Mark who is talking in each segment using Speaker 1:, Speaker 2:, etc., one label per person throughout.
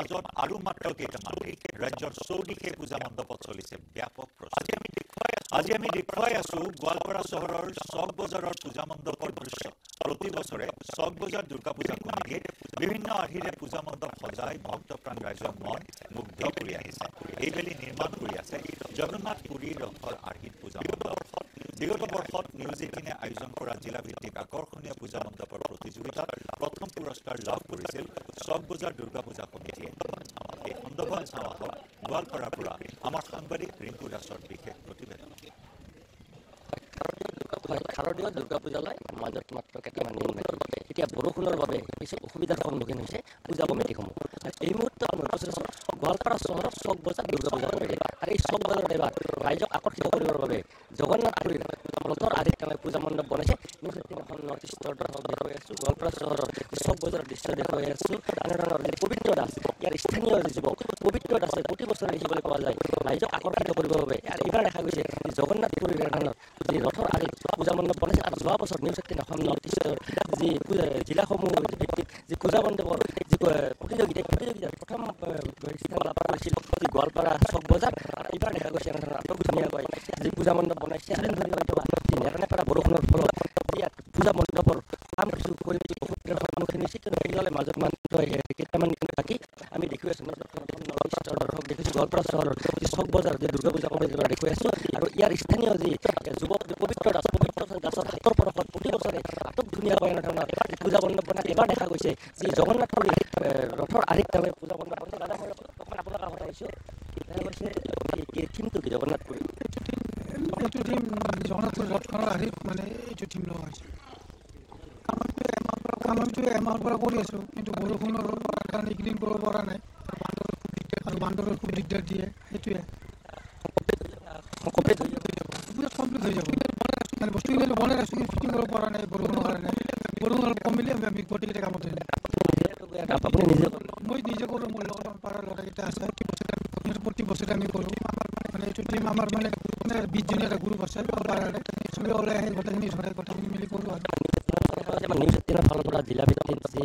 Speaker 1: মাজত আৰু মাত্ৰ কেইটামান। ৰাজ্যৰ চৌদিশে পূজা মণ্ডপত চলিছে ব্যাপক প্ৰস্তুতি আমি দেখুৱাই আজি আমি দেখুৱাই আছো গোৱালপাৰা চহৰৰ চক বজাৰৰ পূজা মণ্ডপৰ দৃশ্য। প্ৰতি বছৰে চক বজাৰ দুৰ্গা পূজা কমিটিয়ে বিভিন্ন আৰ্হিৰে পূজা মণ্ডপ সজাই ভক্তপ্ৰাণ ৰাইজৰ মন মুগ্ধ কৰি আহিছে। এইবেলি নিৰ্মাণ কৰি আছে জগন্নাথ পুৰীৰ ৰথৰ আৰ্হিত পূজা মণ্ডপ। বিগত বৰ্ষত নিউজ আয়োজন কৰা জিলাভিত্তিক আকৰ্ষণীয় পূজা মণ্ডপৰ প্ৰতিযোগিতাত চক বজাৰ দুৰ্গা পূজা কমিটিয়ে এই সন্দৰ্ভত চাওঁ আহক গোৱালপাৰাৰ পৰা আমাৰ সাংবাদিক ৰিংকু দাসৰ বিশেষ প্ৰতিবেদন
Speaker 2: শাৰদীয় দুৰ্গা পূজালৈ মাজত মাত্ৰ কেইটামান দিন এতিয়া বৰষুণৰ বাবে কিছু অসুবিধাৰ সন্মুখীন হৈছে পূজা কমিটিসমূহ এই আছোঁ গোৱালপাৰা চহৰৰ চক বজাৰ দুৰ্গা পূজা কমিটি আৰু এই চক বজাৰত এইবাৰ ৰাইজক আকৰ্ষিত কৰিবৰ বাবে জগন্নাথ পুৰীৰ ৰথৰ আদিত তেওঁ পূজা মণ্ডপ বনাইছে নৰ্থ ইষ্টৰ দৰ্শক চক বজাৰৰ দৃশ্য দেখুৱাই আছোঁ এনেধৰণৰ যি পবিত্ৰ দাস ইয়াৰ স্থানীয় যুৱক পবিত্ৰ দাসে প্ৰতি বছৰে দেখিবলৈ পোৱা যায় ৰাইজক আকৰ্ষিত কৰিবৰ বাবে আৰু এইবাৰ দেখা গৈছে জগন্নাথ পুৰীৰ এনেধৰণৰ যি ৰথৰ আদিত পূজা মণ্ডপ বনাইছে আৰু যোৱা বছৰ নিউজ এইটিন অসম নৰ্থ ইষ্টৰ যি জিলাসমূহ ভিত্তিক যি পূজা মণ্ডপৰ যি প্ৰতিযোগিতা প্ৰতিযোগিতাত প্ৰথম স্থান লাভ কৰিছিল গোৱালপাৰা চক বজাৰ আৰু এইবাৰ দেখা গৈছে এনেধৰণৰ আটক ধুনীয়াকৈ যি পূজা মণ্ডপ বনাইছে আৰু যি নেৰানেপেৰা বৰষুণৰ ফলত ইয়াত পূজা মণ্ডপৰ কাম কিছু কৰি অসুবিধাৰ সন্মুখীন হৈছে কিন্তু সেইদৰে মাজত এ- কেইটামান বাকী আমি দেখি আছোঁ দৰ্শক দেখিছোঁ গোৱালপাৰা চহৰৰ যি চক বজাৰ যি দুৰ্গা পূজা কমিটিৰ পৰা দেখুৱাই আছোঁ আৰু ইয়াৰ স্থানীয় যি এ, যুৱক যি পবিত্ৰ দাস পবিত্ৰ দাসৰ হাতৰ পৰশত প্ৰতি বছৰে আটক ধুনীয়াকৈ এনেধৰণৰ যি পূজা মণ্ডপ বনাই এবাৰ দেখা গৈছে যি জগন্নাথ পুৰী এ, ৰথৰ আৰিত তেওঁ পূজা মণ্ডপ বনাইছে দাদা মই অকণমান আপোনাৰ কাষত আহিছোঁ দেখা গৈছে কি- কি থিমটো কি জগন্নাথ পুৰী
Speaker 3: এইটো টিম জগন্নাথ ৰথখনৰ আৰ্হিত মানে এইটো টিম লোৱা হৈছে কামটো এমাহৰ পৰা কৰি আছোঁ কিন্তু বৰষুণৰ কাৰণে এইকেইদিন কৰিব পৰা নাই। আৰু বান্দৰৰ খুব দিগদাৰ দিয়ে সেইটোৱে।
Speaker 2: কমপ্লিট হৈ যাব
Speaker 3: পুৰা কমপ্লিট হৈ যাব। মানে বস্তুখিনি বনাই আছোঁ কিন্তু ফিটিং কৰিব পৰা নাই বৰষুণৰ কাৰণে। বৰষুণ অলপ কমিলে আমি গোটেইকেইটা কামত ধৰিম
Speaker 2: আপুনি নিজে
Speaker 3: মই নিজে কৰোঁ মোৰ লগত পাৰাৰ ল'ৰাকেইটা আছে। প্ৰতি বছৰে আমি কৰোঁ। মানে এইটো টিম আমাৰ মানে বিছজনীয়া এটা গ্ৰুপ আছে পাৰাৰে চবেই ওলাই আহি গোটেইখিনি ধৰে গোটেইখিনি মিলি কৰোঁ আৰু
Speaker 2: আমাৰ নিউজ এইটিনৰ ফালৰ পৰা জিলা ভিত্তিক যি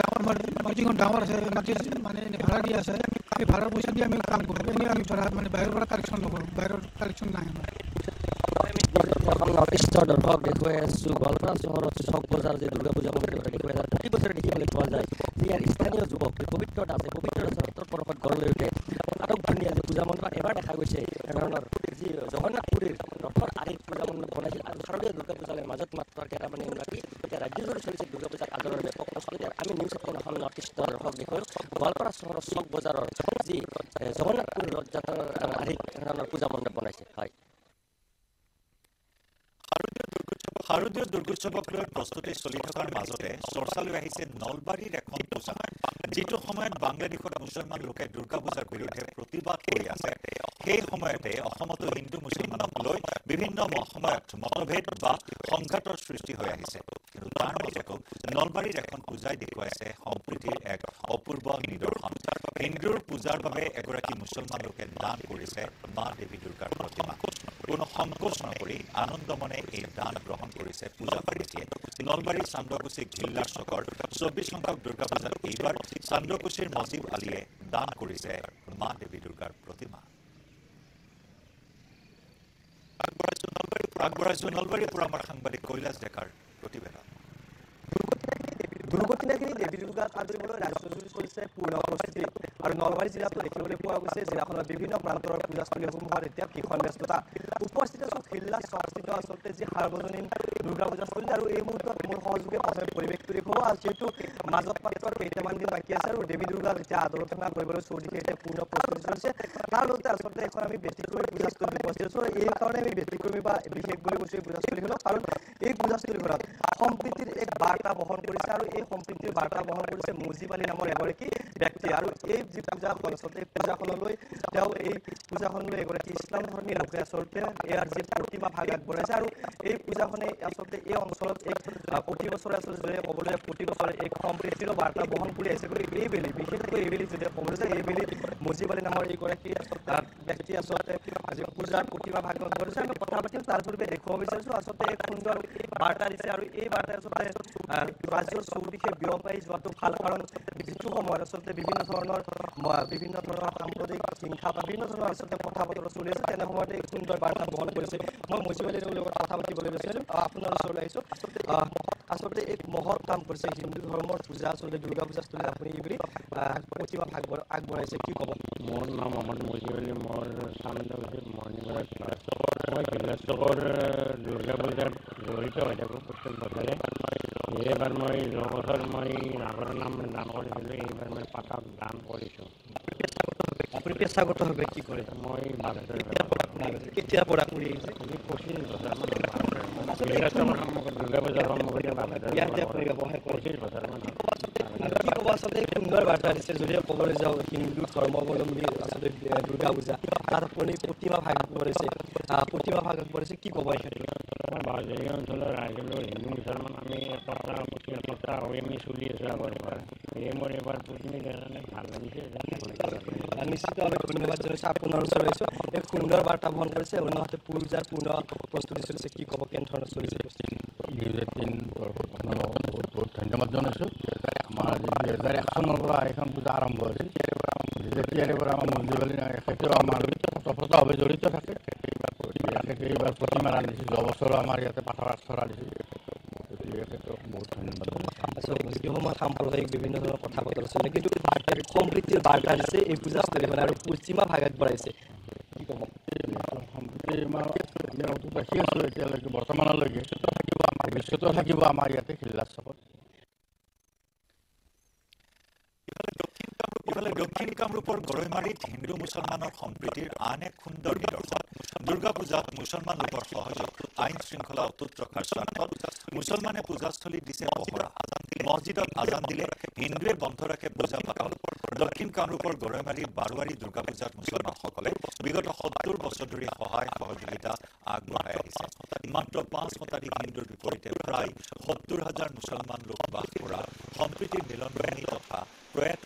Speaker 3: আমাৰ মাটিখন ডাঙৰ আছে মাটি মানে ভাড়া দিয়া আছে। সেই ভাড়াৰ পইচা দি আমি কাম কৰোঁ। এনেই আমি ধৰা মানে বাহিৰৰ পৰা কালেকশ্যন নকৰোঁ বাহিৰৰ কালেকশ্যন নাই আমাৰ।
Speaker 2: দৰ্শক দেখুৱাই আছোঁ গোৱালপাৰা চহৰত চক বজাৰ যে দুৰ্গা পূজা দেখুৱাই আছে প্ৰতি বছৰে দেখিবলৈ পোৱা যায় যে ইয়াৰ স্থানীয় যুৱক যি পবিত্ৰ দাস এই পবিত্ৰ দাসৰ হাতৰ পৰশত গঢ় লৈ উঠে। আটক ধুনীয়া যে পূজা মণ্ডপ এবাৰ দেখা গৈছে এনেধৰণৰ যি জগন্নাথ পুৰীৰ ৰথৰ আদিত পূজা মণ্ডপ বনাইছিল আৰু শাৰদীয় দুৰ্গা পূজালৈ মাজত মাত্ৰ কেইটামান দিন বাকী এতিয়া ৰাজ্যজুৰি চলিছে দুৰ্গা পূজাৰ আদৰৰ ব্যাপক আৰু আমি নিউজ এইটিন অসম নৰ্থ ইষ্টৰ দৰ্শক দেখুৱাই গোৱালপাৰা চহৰৰ চক বজাৰৰ যি জগন্নাথ পুৰীৰ ৰথ যাত্ৰাৰ আদিত এনেধৰণৰ পূজা মণ্ডপ বনাইছে হয়।
Speaker 1: শাৰদীয় দুৰ্গোৎসৱক লৈ প্ৰস্তুতি চলি থকাৰ মাজতে চৰ্চালৈ আহিছে নলবাৰীৰ এখন পূজা যিটো সময়ত বাংলাদেশত মুছলমান লোকে দুৰ্গা পূজাৰ বিৰুদ্ধে প্ৰতিবাদ কৰি আছে, সেই সময়তে অসমতো হিন্দু মুছলমানক লৈ বিভিন্ন সময়ত মতভেদ বা সংঘাতৰ সৃষ্টি হৈ আহিছে। কিন্তু তাৰ মাজতো নলবাৰীৰ এখন পূজাই দেখুৱাইছে সম্প্ৰীতিৰ এক অপূৰ্ব নিদৰ্শন। হিন্দুৰ পূজাৰ বাবে এগৰাকী মুছলমান লোকে দান কৰিছে মা দেৱী দুৰ্গাৰ প্ৰতিমা। কোনো সংকোচ নকৰি আনন্দ মনে এই দান গ্ৰহণ কৰিছে, পূজা কমিটিয়ে নলবাৰী চান্দকুছি ঘিল্লাৰ চকৰ চৌব্বিছ সংখ্যক দুৰ্গা পূজাত এইবাৰ চান্দকুছিৰ মজিব আলীয়ে দান কৰিছে। মা দেৱী দুৰ্গাৰ প্ৰতিমা। নলবাৰীৰ
Speaker 4: বিভিন্ন প্ৰান্তৰ পূজাস্থলীসমূহত এতিয়া ভীষণ ব্যস্ততা। উপস্থিত খিল্লা আচলতে যি সাৰ্বজনীন দুৰ্গা পূজাস্থলী আৰু এই মুহূৰ্তত মোৰ সহযোগে প্ৰথমে পৰিৱেশটো দেখুৱাব আৰু যিহেতু মাজত মাত্ৰ কেইটামান দিন বাকী আছে আৰু দেৱী দুৰ্গাক এতিয়া আদৰণা কৰিবলৈ চৌদিশে এতিয়া পূৰ্ণ প্ৰস্তুতি চলিছে তাৰ লগতে আচলতে এখন আমি ব্যতিক্ৰমী পূজাস্থলীত উপস্থিত আছোঁ আৰু এই কাৰণে আমি ব্যতিক্ৰমী বা বিশেষ বুলি কৈছোঁ এই পূজাস্থলীখনক কাৰণ এই পূজাস্থলীখনত সম্প্ৰীতিৰ এক বাৰ্তা বহন কৰিছে আৰু এই সম্প্ৰীতিৰ বাৰ্তা বহন কৰিছে মুজিব আলী নামৰ এগৰাকী ব্যক্তি। আৰু এই যি পূজাখন আচলতে এই পূজাখনলৈ তেওঁ এই পূজাখনলৈ এগৰাকী ইছলাম ধৰ্মী লোকে আচলতে ইয়াৰ যি প্ৰতিমা ভাগ আগবঢ়াইছে। আৰু এই পূজাখনে আচলতে এই অঞ্চলত প্ৰতি বছৰে আচলতে যদি ক'বলৈ প্ৰতি বছৰে এক সম্প্ৰীতিৰ বাৰ্তা বহন কৰি আহিছে গতিকে এইবেলি বিশেষকৈ এইবেলি যদি ক'বলৈ যায় এইবেলি মুজিব আলী নামৰ এইগৰাকী ব্যক্তি আচলতে আজি পূজাৰ প্ৰতিমা ভাগ আগবঢ়াইছে আমি কথা পাতিম তাৰ পূৰ্বে দেখুৱাব বিচাৰিছোঁ আচলতে এক সুন্দৰ বাৰ্তা দিছে আৰু এই বাৰ্তাই আচলতে ৰাজ্যৰ চৌদিশে বিয়পাই যোৱাটো ভাল কাৰণ যিটো সময়ত আচলতে বিভিন্ন ধৰণৰ বিভিন্ন ধৰণৰ সাম্প্ৰদায়িক হিংসা বা বিভিন্ন ধৰণৰ আচলতে কথা বতৰা চলি আছে তেনে সময়তে সুন্দৰ বাৰ্তা বহন কৰিছে। মই মুজিব আলী তেওঁৰ লগত কথা পাতিবলৈ বিচাৰিম আহ, আপোনাৰ ওচৰলৈ আহিছোঁ। আহ, আচলতে এক মহৎ কাম কৰিছে হিন্দু ধৰ্মৰ পূজা আচলতে দুৰ্গা পূজাস্থলীত আপুনি এইবুলি ভাগ আগবঢ়াইছে কি ক'ব?
Speaker 5: মোৰ নাম মোৰ হৈছে মৰ্ণিংৱাক মই বিলাচকৰ দুৰ্গা পূজাত জড়িত হৈ থাকোঁ প্ৰত্যেক বছৰে। এইবাৰ মই যোৱা মই নাগৰ নাম দান কৰিছিলোঁ এইবাৰ মই পাতাক দান কৰিছোঁ।
Speaker 4: আপুনি পেছাগতভাৱে কি কৰে?
Speaker 5: মই
Speaker 4: কেতিয়াৰ পৰা কৰি আহিছে
Speaker 5: আজি পঁচিছ বছৰমান বিলাচকৰ সন্মুখত দুৰ্গা পূজাৰ সন্মুখতে বাগেশ্বৰ
Speaker 4: ইয়াতে আপুনি ব্যৱসায় কৰে
Speaker 5: পঁচিছ বছৰমান হ'ল।
Speaker 4: আৰু কি ক'ব আচলতে এক সুন্দৰ বাৰ্তা দিছে যদি ক'বলৈ যাওঁ হিন্দু ধৰ্মাৱলম্বী আচলতে এ, দুৰ্গা পূজা। তাত আপুনি প্ৰতিমা ভাগ কৰিছে। আহ, প্ৰতিমা ভাগ কৰিছে কি ক'ব
Speaker 5: আমাৰ বাউজেৰী অঞ্চলৰ ৰাইজলৈ হিন্দু মুছলমান আমি একতা একতা হৈ আমি চলি আছোঁ আগৰ পৰা। এই মোৰ এইবাৰ পত্নী কাৰণে ভাল লাগিছে
Speaker 4: আহ, নিশ্চিতভাৱে ধন্যবাদ জনাইছোঁ। আপোনাৰ ওচৰত আহিছোঁ। এক সুন্দৰ বাৰ্তা বহন কৰিছে। অন্যহাতে পূজাৰ পূৰ্ণ প্ৰস্তুতি চলিছে। কি ক'ব চলিছে
Speaker 5: আপোনালোকক বহুত বহুত ধন্যবাদ জনাইছোঁ। আমাৰ দুহেজাৰ এক চনৰ পৰা এইখন পূজা আৰম্ভ হৈছিল যেতিয়াৰে পৰা আমাৰ মন্দিৰবালী এখেতেও আমাৰ ওতঃপ্ৰোতভাৱে জড়িত থাকে এইবাৰ প্ৰতিমা ৰান্ধিছিল যোৱা বছৰো আমাৰ ইয়াতে
Speaker 4: আচলতে যিটো সময়ত সাম্প্ৰদায়িক বিভিন্ন ধৰণৰ কথা বতৰা চলে কিন্তু এক সম্প্ৰীতিৰ বাৰ্তা দিছে এই পূজাস্থলীখনে আৰু প্ৰতিমা ভাগ আগবঢ়াইছে কি ক'ব
Speaker 5: আমাৰ ৰাখি আছোঁ এতিয়ালৈকে বৰ্তমানলৈকে ভৱিষ্যতেও থাকিব আমাৰ ইয়াতে খিল্লাচ
Speaker 1: ইফালে দক্ষিণ কামৰূপৰ গৰৈমাৰীত হিন্দু মুছলমানৰ সম্প্ৰীতিৰ আন এক সুন্দৰ নিদৰ্শন দুৰ্গা পূজাত মুছলমান লোকৰ সহযোগ আইন শৃংখলা অটুট ৰখাৰ স্বাৰ্থত মুছলমানে পূজাস্থলীত দিছে পহৰা মছজিদত আজান দিলে হিন্দুৱে বন্ধ ৰাখে পূজা পাতল। দক্ষিণ কামৰূপৰ গৰৈমাৰীৰ বাৰোৱাৰী দুৰ্গা পূজাত মুছলমানসকলে বিগত সত্তৰ বছৰ ধৰি সহায় সহযোগিতা আগবঢ়াই আহিছে। মাত্ৰ পাঁচ শতাধিক হিন্দুৰ বিপৰীতে প্ৰায় সত্তৰ হাজাৰ মুছলমান লোক বাস কৰা সম্প্ৰীতিৰ মিলনভূমি তথা প্ৰয়াত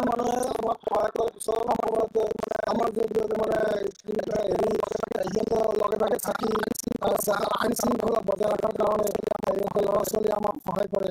Speaker 6: মানুহে আমাক সহায় কৰে মুছলমান সময়তে আমাৰ যিহেতু মানে কি কয় হেৰি সিহঁতৰ লগে ভাগে থাকি আইন শৃংখলা বজাই ৰখাৰ কাৰণে সিহঁতৰ ল'ৰা ছোৱালীয়ে আমাক সহায় কৰে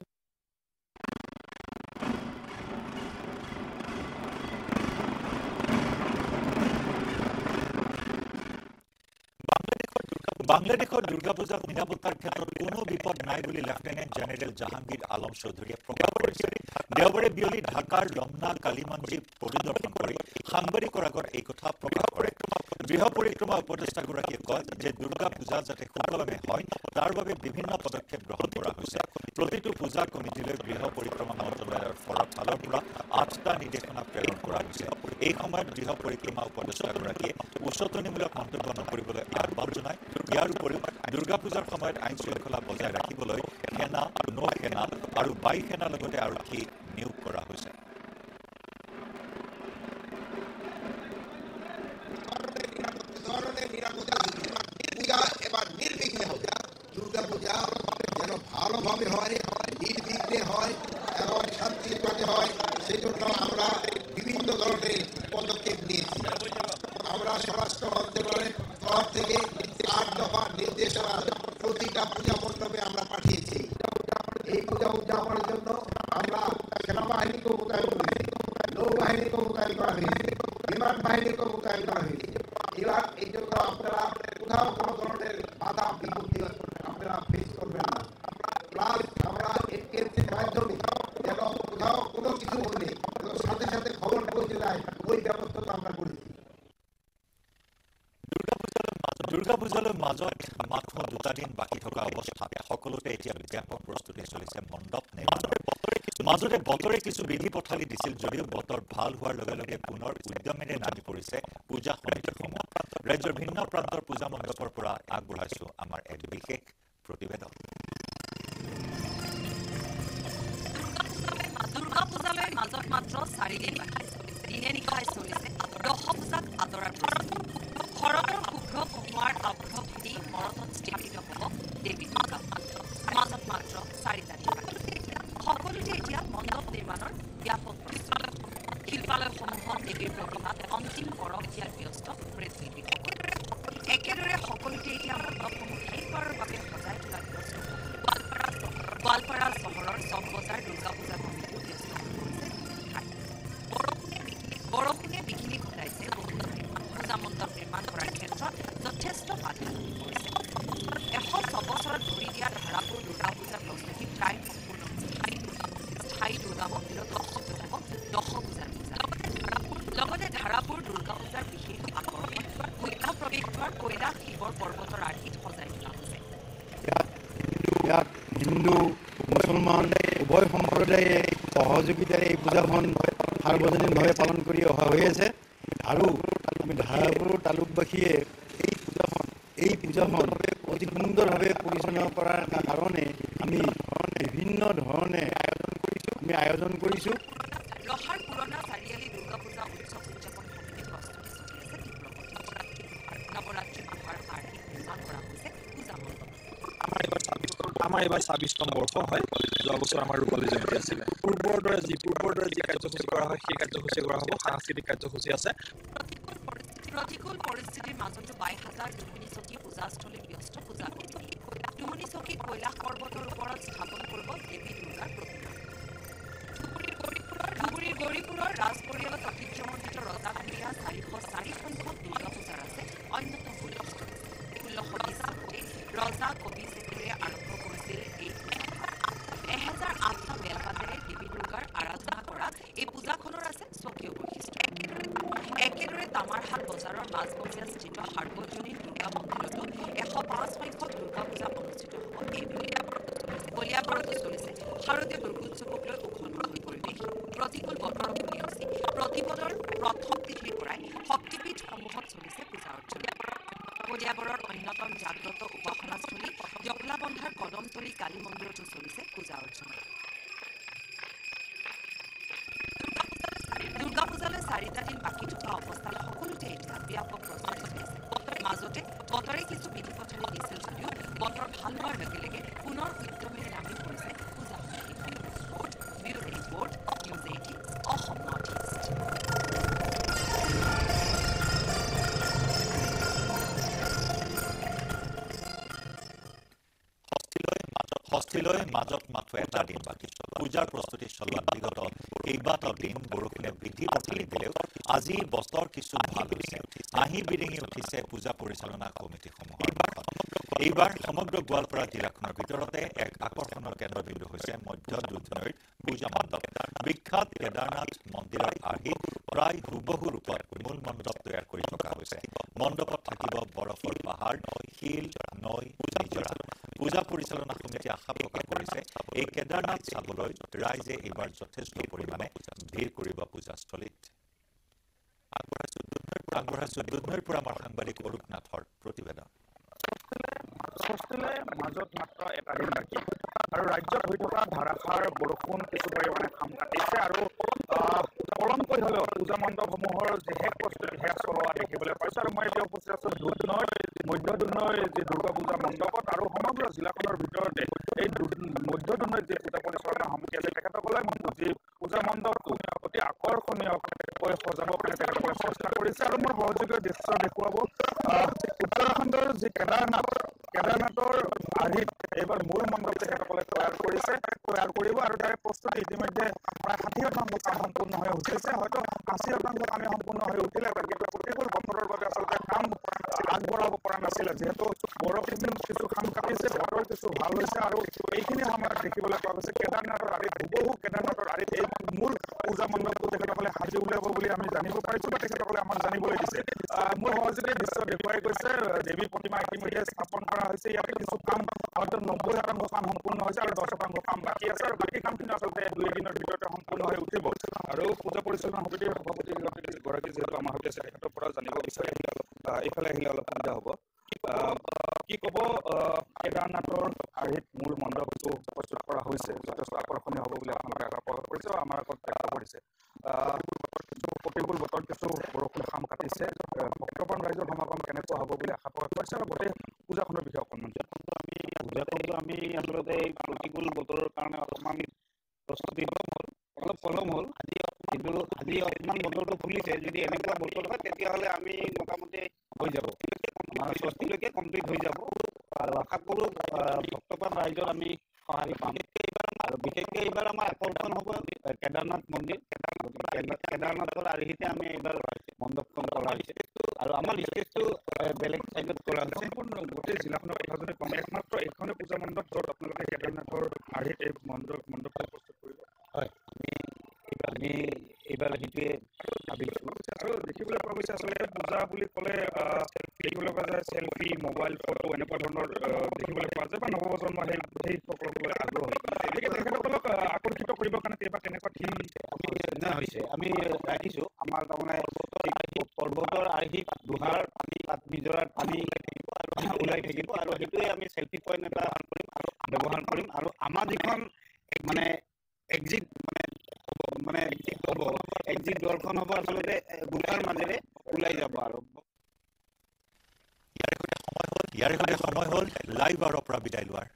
Speaker 1: বাংলাদেশৰ দুৰ্গা পূজাত নিৰাপত্তাৰ ক্ষেত্ৰত কোনো বিপদ নাই বুলি লেফটেনেণ্ট জেনেৰেল জাহাংগীৰ আলম চৌধুৰীয়ে প্ৰকাশ কৰিছে দেওবাৰে বিয়লি ঢাকাৰ ৰমনা কালিমঞ্জী পৰিদৰ্শন কৰি সাংবাদিকৰ আগত এই কথা প্ৰকাশ কৰে গৃহ পৰিক্ৰমা উপদেষ্টাগৰাকীয়ে কয় যে দুৰ্গা পূজা যাতে সুকলমে হয় বাবে বিভিন্ন পদক্ষেপ গ্ৰহণ কৰা হৈছে প্ৰতিটো পূজা কমিটিলৈ গৃহ পৰিক্ৰমা মন্ত্ৰালয়ৰ ফলৰ ফালৰ পৰা আঠটা নিৰ্দেশনা প্ৰেৰণ কৰা হৈছে। এই সময়ত গৃহ পৰিক্ৰমা উপদেষ্টাগৰাকীয়ে উচতনিমূলক মন্তব্য নকৰিবলৈ আহ্বান জনায়। ইয়াৰ উপৰিও দুৰ্গা পূজাৰ সময়ত আইন শৃংখলা বজাই ৰাখিবলৈ সেনা নৌ সেনা আৰু বায়ু সেনাৰ লগতে আৰক্ষী নিয়োগ কৰা হৈছে
Speaker 7: ভালোভাবে হয় নির্বিঘ্নে হয় এবং শান্তির হয় সেজন্য আমরা বিভিন্ন ধরনের পদক্ষেপ নিয়েছি আমরা স্বরাষ্ট্র মন্ত্রণালয়ের তরফ থেকে আট দফা নির্দেশনা প্রতিটা পূজা মণ্ডপে আমরা পাঠিয়েছি এই পূজা উদযাপনের জন্য আমরা সেনাবাহিনীকে মোতায়েন করেছি নৌ বাহিনীকে মোতায়েন করা হয়েছে বিমান বাহিনীকে মোতায়েন করা হয়েছে এবার এই জন্য আপনারা কোথাও কোনো ধরনের বাধা বিপত্তি আপনারা ফেস করবেন না। প্লাস আমরা এর মাধ্যমে যেন কোথাও কোনো কিছু হলে সাথে সাথে খবর পৌঁছে যায়, ওই ব্যবস্থা আমরা করেছি।
Speaker 1: দুৰ্গাপূজালৈ মাজত মাথো দুটা দিন বাকী থকা অৱস্থাত সকলোতে এতিয়া ব্যাপক প্ৰস্তুতি চলিছে মণ্ডপ মাজতে বতৰে কিছু বিধি পথালি দিছিল যদিও বতৰ ভালো হোৱাৰ লগে লগে পুনৰ উদ্যমেৰে নামি পৰিছে পূজা সমিতিসমূহ। ৰাজ্যৰ ভিন্ন প্ৰান্তৰ পূজা মণ্ডপৰ পৰা আগবঢ়াইছো আমাৰ এক বিশেষ প্ৰতিবেদন
Speaker 8: দুৰ্গা পূজালৈ মাজত মাত্ৰ চাৰিদিন দিনে নিশাই চলিছে দশ আদৰাৰ শুভ্ৰ ভেদি মৰতত স্থাপিত হ'ব দেৱী দুৰ্গা মাজত মাত্ৰ চাৰিটা দিন সকলোতে এতিয়া মণ্ডপ নিৰ্মাণৰ ব্যাপক শিল্পালয়সমূহত দেৱীৰ প্ৰতিমাত অন্তিম পৰশ দিয়াত ব্যস্ত মৃৎশিল্পীসকল একেদৰে সকলোতে এতিয়া মণ্ডপসমূহ শেষবাৰৰ বাবে সজাই তোলাত ব্যস্ত গোৱালপাৰা গোৱালপাৰা চহৰৰ চক বজাৰ দুৰ্গা পূজা কমিটিও ব্যস্ত পৰিছে ঠাই। বৰষুণে বিঘিনি ঘটাইছে পূজা মণ্ডপ নিৰ্মাণ কৰাৰ ক্ষেত্ৰত যথেষ্ট বাধা পৰিছে এশ ছবছৰত ধৰি দিয়া ধাৰাপুৰ দুৰ্গা পূজাৰ প্ৰস্তুতি প্ৰায় সম্পূৰ্ণ হৈছে স্থায়ী দুৰ্গা মন্দিৰত অনুষ্ঠিত হ'ব দশ পূজাৰ পূজা লগতে ধাৰাপুৰ দুৰ্গা পূজাৰ বিশেষ আকৰ্ষণ মুখ্য প্ৰৱেশদ্বাৰ কৈলাশ শিৱৰ পৰ্বতৰ আৰ্হিত সজাই তোলা হৈছে
Speaker 5: ইয়াত হিন্দু মুছলমান উভয় সম্প্ৰদায়ে সহযোগিতাৰে এই পূজাখন সাৰ্বজনীনভাৱে পালন কৰি অহা হৈ আছে। আৰু আমি ধাৰাপুৰ তালুকবাসীয়ে এই পূজাখন এই পূজাখন অতি সুন্দৰভাৱে পৰিচালনা কৰাৰ কাৰণে আমি বিভিন্ন ধৰণে আমি আয়োজন কৰিছোঁ।
Speaker 8: ৰহাৰ পুৰণা চাৰিআলি দুৰ্গা পূজা উৎসৱ উদযাপন সমিতিৰ প্ৰস্তুতি চলি আছে তীব্ৰগতিত নৱৰাত্ৰি মাহৰ আৰ্হিত নিৰ্মাণ কৰা হৈছে পূজা মণ্ডপ
Speaker 9: আমাৰ এইবাৰ ছাব্বিছ আমাৰ এইবাৰ ছাব্বিছতম বৰ্ষ হয় যোৱা বছৰ আমাৰ ৰূপালী জয়ন্তী আছিলে পূৰ্বৰ দৰে যি পূৰ্বৰ দৰে যি কাৰ্যসূচী কৰা হয় সেই কাৰ্যসূচী কৰা হ'ব সাংস্কৃতিক কাৰ্যসূচী আছে।
Speaker 8: প্ৰতিকূল পৰিস্থিতিৰ মাজতো বাইহাটাৰ দুমনি চকী পূজাস্থলীত ব্যস্ত পূজা দুমনি চকী কৈলাশ পৰ্বতৰ ওপৰত স্থাপন কৰিব দেৱী দুৰ্গাৰ প্ৰতিমা। ধুবুৰীৰ গৌৰীপুৰৰ ৰাজ পৰিয়ালত ঐতিহ্যমণ্ডিত ৰজাঘৰীয়া চাৰিশ চাৰি সংখ্যক দুৰ্গা পূজাৰ আছে অন্যতম ষোল্লশ চনতে ৰজা কবি চেতিৰে আৰম্ভ কৰিছিল এই পূজা এহেজাৰ আঠটা বেলপাতেৰে দেৱী দুৰ্গাৰ আৰাধনা কৰা এই পূজাখনৰ আছে স্বকীয় বৈশিষ্ট্য একেদৰে তামাৰহাট বজাৰৰ মাজমজিয়া স্থিত সাৰ্বজনীন দুৰ্গা মন্দিৰতো এশ পাঁচ সংখ্যক দুৰ্গা পূজা অনুষ্ঠিত হ'ব এই কলিয়াবৰতো চলিছে শাৰদীয় দুৰ্গোৎসৱক লৈ উখলমাখল পৰিৱেশ প্ৰতিকূল বতৰকো নেওচি প্ৰতিপদৰ প্ৰথম তিথিৰ পৰাই শক্তিপীঠসমূহত চলিছে পূজা অৰ্চনা কলিয়াবৰৰ যদিও বতৰ ভালো পুনৰ উদ্যমেৰে নামি পৰিছে পূজা
Speaker 1: মাজত মাথো এটা দিন বাকী পূজাৰ প্ৰস্তুতি চলোৱাত বিগত কেইবাটাও দিন বৰষুণে বৃদ্ধি পথালি দিলেও আজি বতৰ কিছু ভালো হৈছে। আহি বিৰিঙি উঠিছে পূজা পৰিচালনা কমিটিসমূহৰ মুখত এইবাৰ সমগ্ৰ গোৱালপাৰা জিলাখনৰ ভিতৰতে এক আকৰ্ষণৰ কেন্দ্ৰবিন্দু হৈছে মধ্য দুধনৈৰ পূজা মণ্ডপ বিখ্যাত কেদাৰনাথ মন্দিৰৰ আৰ্হিত প্ৰায় হুবহু ৰূপত মূল মণ্ডপ তৈয়াৰ কৰি থকা হৈছে মণ্ডপত থাকিব বৰফৰ পাহাৰ শিল নৈ নিজৰা পূজা পৰিচালনা সমিতিয়ে আশা প্ৰকাশ কৰিছে এই কেদাৰনাথ চাবলৈ ৰাইজে এইবাৰ যথেষ্ট পৰিমাণে ভিৰ কৰিব পূজাস্থলীত আগবঢ়াইছো দুধনৈৰ পৰা আমাৰ সাংবাদিক অৰূপ নাথৰ প্ৰতিবেদন
Speaker 9: মাজত মাত্ৰ এটা দিন বাকী আৰু ৰাজ্যত হৈ থকা ধাৰাসাৰ বৰষুণ কিছু পৰিমাণে খাম কাটিছে আৰু পলমকৈ হ'লেও পূজা মণ্ডপসমূহৰ যি শেষ প্ৰস্তুতি সেয়া চলোৱা দেখিবলৈ পাইছোঁ আৰু মই এতিয়া উপস্থিত আছোঁ দুধনৈ মধ্য দুধনৈ যি দুৰ্গা পূজা মণ্ডপত আৰু সমগ্ৰ জিলাখনৰ ভিতৰতে এই দু- মধ্য দুধনৈত যি পূজা পৰিচালনা সমিতি আছে তেখেতসকলে যি পূজা মণ্ডপটো অতি অতি আকৰ্ষণীয়কৈ সজাব কাৰণে তেখেতসকলে চেষ্টা কৰিছে আৰু মোৰ সহযোগীয় দৃশ্য দেখুৱাব কাম সম্পূৰ্ণ হৈ উঠিছে হয়তো আশী শতাংশ কামে সম্পূৰ্ণ হৈ উঠিলে কিন্তু প্ৰতিকূল বতৰৰ বাবে কাম আগবঢ়াব পৰা নাছিলে যিহেতু বৰষুণ কিছু কাম কাটিছে বতৰ কিছু ভালো হৈছে আৰু এইখিনি সময়ত দেখিবলৈ পোৱা গৈছে কেদাৰনাথৰ আদিত হুবহু কেদাৰনাথৰ আদিত এই মূল পূজা মণ্ডপটো তেখেতসকলে সাজি উলিয়াব বুলি আমি জানিব পাৰিছো বা তেখেতসকলে আমাক জানিবলৈ দিছে মোৰ সহযোগীয়ে দৃশ্য দেখুৱাই গৈছে দেৱী প্ৰতিমা ইতিমধ্যে স্থাপন কৰা হৈছে ইয়াতে কিছু কাম হয়তো নব্বৈ শতাংশ কাম সম্পূৰ্ণ হৈছে আৰু দহ শতাংশ কাম বাকী আছে আৰু বাকী কামখিনি আচলতে দুই এদিনৰ ভিতৰতে সম্পূৰ্ণ হৈ উঠিব আৰু পূজা পৰিচালনা সমিতিৰ সভাপতি গৰাকী যিহেতু আমাৰ সৈতে আছে তেখেতৰ পৰা জানিব বিচাৰে আহ, এইফালে আহিলে অলপ সুবিধা হ'ব। কি ক'ব? কেদাৰনাথৰ আৰ্হিত মূল মণ্ডপটো প্ৰস্তুত কৰা হৈছে যথেষ্ট আকৰ্ষণীয় হ'ব বুলি আপোনালোকে আগত প্ৰকাশ কৰিছে আৰু আমাৰ আগত কৰিছে আহ, প্ৰতিকূল বতৰ কিছু বৰষুণ খাম কাটিছে ভক্তপ্ৰাণ ৰাইজৰ সমাগম কেনেকুৱা হ'ব বুলি আশা প্ৰকাশ কৰিছে আৰু গোটেই পূজাখনৰ বিষয়ে অকণমান
Speaker 5: পূজাটো আমি আচলতে এই প্ৰতিকূল বতৰৰ কাৰণে অকণমান প্ৰস্তুতি অলপ পলম হ'ল কিন্তু আজি অকণমান বতৰটো খুলিছে যদি এনেকুৱা বতৰ হয় তেতিয়াহ'লে আমি মোটামুটি হৈ যাব। ষষ্ঠীলৈকে কমপ্লিট হৈ যাব। আৰু আশা কৰোঁ ভক্তপ্ৰাণ ৰাইজৰ আমি সঁহাৰি পাম আৰু বিশেষকৈ এইবাৰ আমাৰ আকৰ্ষণ হ'ব আহ, কেদাৰনাথ মন্দিৰ গতিকে কেদাৰ- কেদাৰনাথৰ আৰ্হিতে আমি এইবাৰ মণ্ডপখন কৰা হৈছে আৰু আমাৰ ষ্টেজটো আহ, বেলেগ চাইডত কৰা হৈছে
Speaker 9: সম্পূৰ্ণ গোটেই জিলাখনৰ কথা যদি কওঁ একমাত্ৰ এইখনে পূজা মণ্ডপ য'ত আপোনালোকে কেদাৰনাথৰ আৰ্হিত এই মণ্ডপ মণ্ডপটো প্ৰস্তুত কৰিব
Speaker 5: আমি এইবাৰ সেইটোৱে ভাবিছোঁ
Speaker 9: আৰু দেখিবলৈ পোৱা গৈছে আচলতে পূজা বুলি ক'লে আহ, দেখিবলৈ পোৱা যায় চেলফি মোবাইল ফটো এনেকুৱা ধৰণৰ দেখিবলৈ পোৱা যায় বা নৱপ্ৰজন্মৰ সেই সেই সকলোলৈ আগ্ৰহী গতিকে তেখেতসকলক আকৰ্ষিত কৰিবৰ কাৰণে কিবা তেনেকুৱা থিম
Speaker 5: হৈছে আমি ৰাখিছোঁ আমাৰ তাৰমানে পৰ্বতৰ আৰ্হিত গুহাৰ তাত নিজৰাত পানী ওলাই থাকিব আৰু সেইটোৱে আমি চেল্ফি পইণ্ট এটা ব্যৱহাৰ কৰিম আৰু আমাৰ যিখন মানে এক্সিট মানে মানে হ'ব এক্সিট দুৱাৰখন হ'ব আচলতে এ, গুহাৰ মাজেৰে ওলাই যাব আৰু।
Speaker 1: ইয়াৰে সৈতে সময় হ'ল লাইভ আৰৰ পৰা বিদায় লোৱাৰ